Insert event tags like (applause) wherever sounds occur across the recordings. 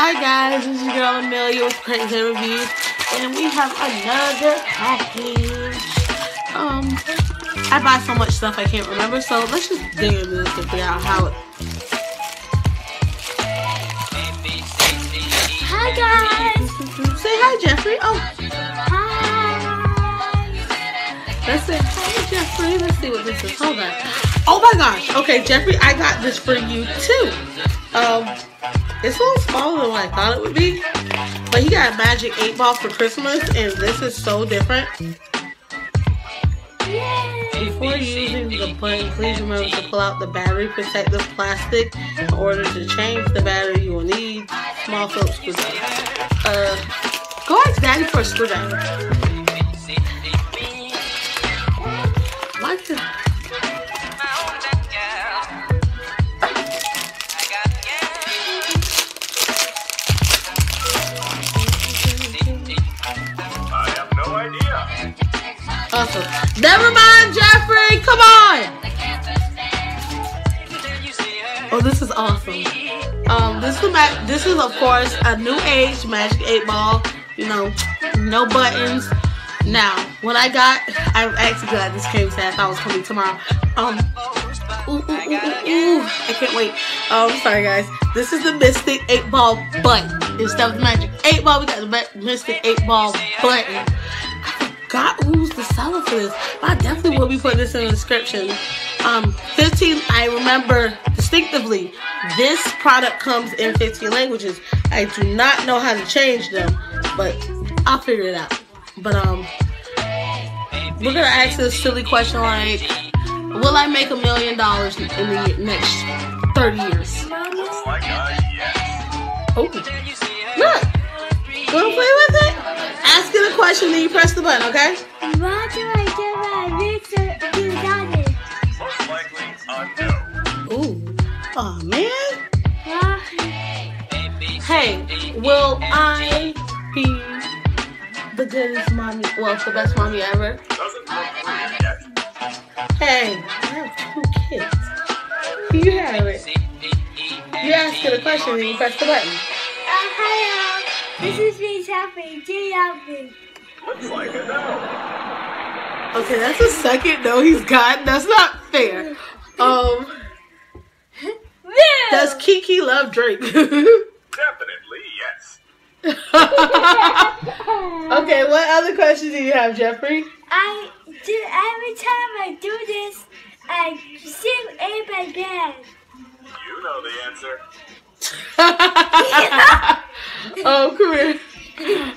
Hi guys, this is your girl Amelia with Crazy Reviews, and we have another package. Um, I buy so much stuff I can't remember, so let's just dig into this and figure out how it. Hi guys. Say hi, Jeffrey. Oh, Hi. let's say hi, Jeffrey. Let's see what this is. Hold on. Oh my gosh. Okay, Jeffrey, I got this for you too. Um, it's a little smaller than what I thought it would be, but he got a Magic 8 Ball for Christmas, and this is so different. Before using the button, please remember to pull out the battery protective plastic. In order to change the battery, you will need small Phillips screwdriver. Uh, go ask Daddy for a screwdriver. Never mind, Jeffrey. Come on. Oh, this is awesome. Um, this is ma- this is of course a new age Magic Eight Ball. You know, no buttons. Now, when I got, I'm actually glad this came today. I thought it was coming tomorrow. Um, ooh, ooh, ooh, ooh. I can't wait. I'm sorry, guys. This is the Mystic Eight Ball button instead of the Magic Eight Ball. We got the Mystic Eight Ball button. God, who's the seller for this? I definitely will be putting this in the description. Um, 15, I remember distinctively, this product comes in 15 languages. I do not know how to change them, but I'll figure it out. But, um, we're gonna ask this silly question like, will I make a million dollars in the next 30 years? Looks like a yes. Oh, look, wanna play with it? Ask it question, then you press the button, okay? What do I do my research to daddy? Most likely a no. Ooh, oh man. Well, Hey, will I be the goodest mommy? Well, the best mommy ever. Doesn't look pretty yet. Hey, I have two kids. You have it. You ask it a question and you press the button. uh, hello. This is me, Chappie. Do you love me? Looks like a no. Okay, that's the second no he's gotten. That's not fair. Um, does Kiki love Drake? (laughs) Definitely yes. (laughs) okay, what other questions do you have, Jeffrey? I do every time I do this, I sing A by band. You know the answer. (laughs) oh, come here.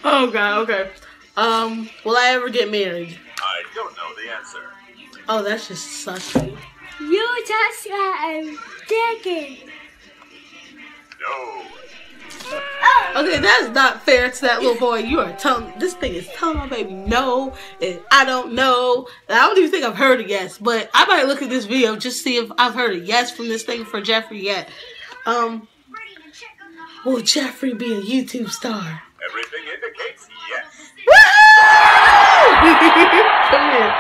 Oh God. Okay. Um, will I ever get married? I don't know the answer. Oh, that's just such. You just got a ticket. No. Okay, that's not fair to that little boy. You are telling this thing is telling my baby no, and I don't know. And I don't even think I've heard a yes, but I might look at this video just to see if I've heard a yes from this thing for Jeffrey yet. Um, will Jeffrey be a YouTube star? Everything indicates yes. (laughs) Come here.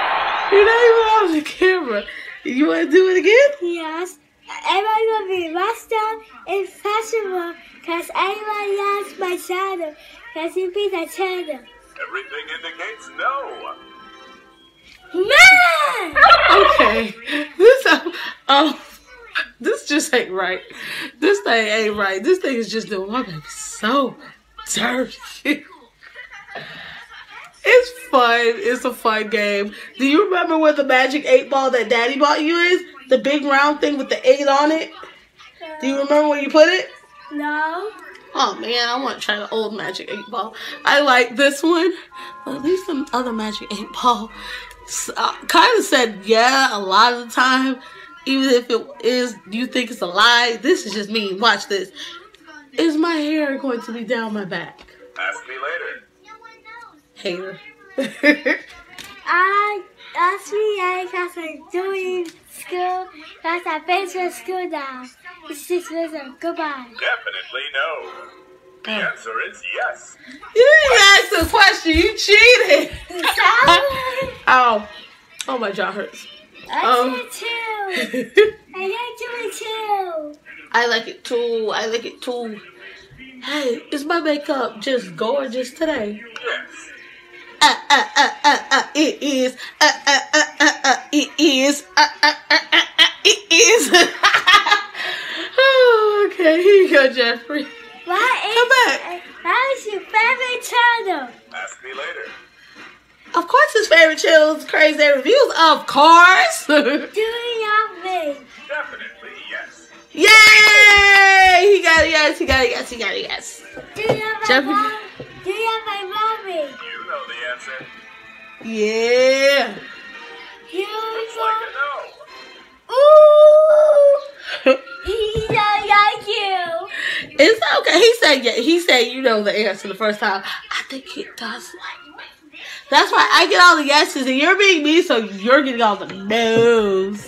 You're not even on the camera. You want to do it again? Yes. Everyone will be lost down in festival because everyone loves my shadow because he be the shadow. Everything indicates no. Man! Okay. This um, um this just ain't right. This thing ain't right. This thing is just doing my baby so dirty. It's fun. It's a fun game. Do you remember where the magic eight ball that daddy bought you is? The big round thing with the eight on it? Do you remember where you put it? No. Oh man, I want to try the old Magic 8 Ball. I like this one, but at least the other Magic 8 Ball uh, kind of said yeah a lot of the time. Even if it is, do you think it's a lie, this is just me. Watch this. Is my hair going to be down my back? Ask me later. No one knows. Hater. I asked me because I'm doing school because I finished with school now. It's just listen. Goodbye. Definitely no. The answer is yes. you didn't ask the question. You cheated. Sorry. (laughs) Ow. Oh. oh, my jaw hurts. I um. did too. (laughs) I like doing too. I like it too. I like it too. Hey, is my makeup just gorgeous today? Yes. Uh, uh, uh, uh, uh, it is. Uh, uh, uh, uh, uh, it is. Uh, uh, uh, uh, uh, it is. oh, okay, here you go, Jeffrey. What is, Come back. What is your favorite channel? Ask me later. Of course, his favorite chills, crazy reviews. Of course. Do you love me? Definitely yes. Yay! He got it. Yes. He got it. Yes. He got it. Yes. Do you my Jeffrey- mom? Do you love my mommy? You know the answer. Yeah. You Looks like a no. Ooh! He don't like you. It's okay. He said, yeah. He said, you know the answer the first time. I think he does like me. That's why I get all the yeses, and you're being me, so you're getting all the no's.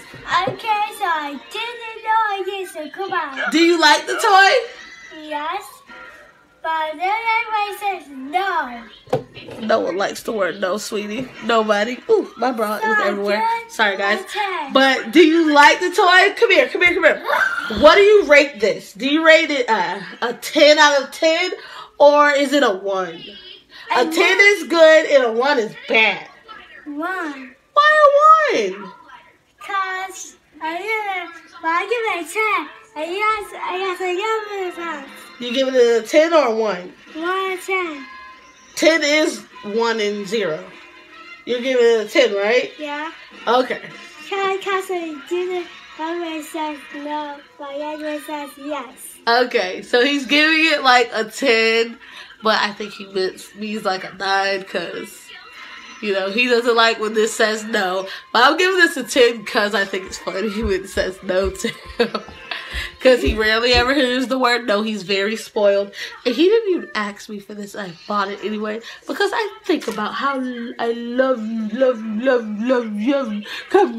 Okay, so I didn't know I did, so come on. Do you like the toy? Yes. But then everybody says no. No one likes the word no, sweetie. Nobody. Ooh, my bra is everywhere. Sorry, guys. But do you like the toy? Come here, come here, come here. What do you rate this? Do you rate it uh, a 10 out of 10 or is it a 1? A A 10 is good and a 1 is bad. One. Why a 1? Cause I I give it a ten. I guess, I guess I give it a ten. You give it a 10 or a 1? One out of ten. 10 is 1 and 0. You give it a 10, right? Yeah. Okay. Cause I didn't, everybody says no, but everybody says yes. Okay, so he's giving it like a 10, but I think he means, means like a 9 because, you know, he doesn't like when this says no. But I'm giving this a 10 because I think it's funny (laughs) when it says no to him. Because he rarely ever hears the word no. He's very spoiled. And he didn't even ask me for this. I bought it anyway because I think about how I love you, love you, love you, love you, love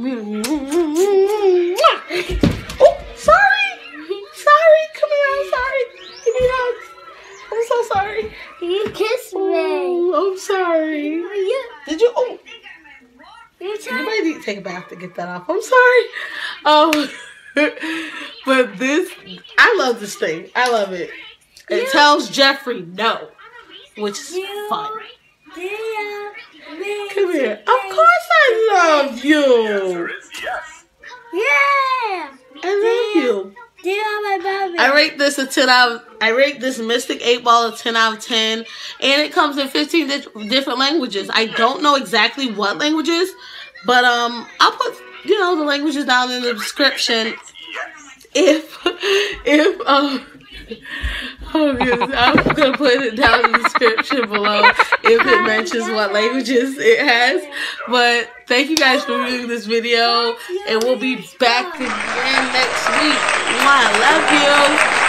here. Oh, sorry. Sorry, come here. I'm sorry. Give me hugs. I'm so sorry. You kissed me. Oh, I'm sorry. You, Did you? Oh, you you might need to take a bath to get that off. I'm sorry. Um, but this, I love this thing. I love it. It Yeah. tells Jeffrey no, which is You, fun. Come here. Of course, I love you. yes. Yeah. I love you. You love my baby? I rate this a 10 out of, I rate this Mystic 8 Ball a 10 out of 10. And it comes in 15 di- different languages. I don't know exactly what languages, but um, I'll put, you know, the languages down in the description if, if, um, oh I'm gonna put it down in the description below if it mentions what languages it has. But thank you guys for viewing this video, and we'll be back again next week. I love you.